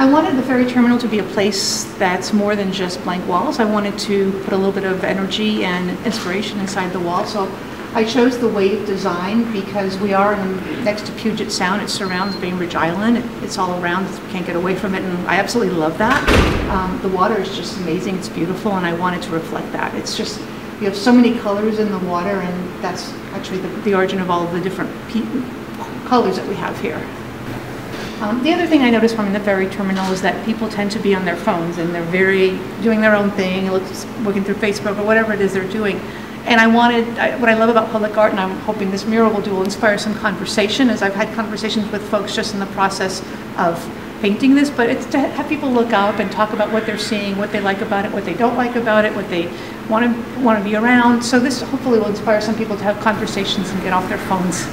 I wanted the ferry terminal to be a place that's more than just blank walls. I wanted to put a little bit of energy and inspiration inside the wall. So I chose the wave design because we are in, next to Puget Sound. It surrounds Bainbridge Island. It, it's all around. You can't get away from it, and I absolutely love that. Um, the water is just amazing. It's beautiful, and I wanted to reflect that. It's just you have so many colors in the water, and that's actually the, the origin of all the different colors that we have here. Um, the other thing I noticed from the ferry terminal is that people tend to be on their phones and they're very doing their own thing, looking through Facebook or whatever it is they're doing. And I wanted, I, what I love about public art, and I'm hoping this mural will do, will inspire some conversation, as I've had conversations with folks just in the process of painting this, but it's to have people look up and talk about what they're seeing, what they like about it, what they don't like about it, what they want to want to be around. So this hopefully will inspire some people to have conversations and get off their phones.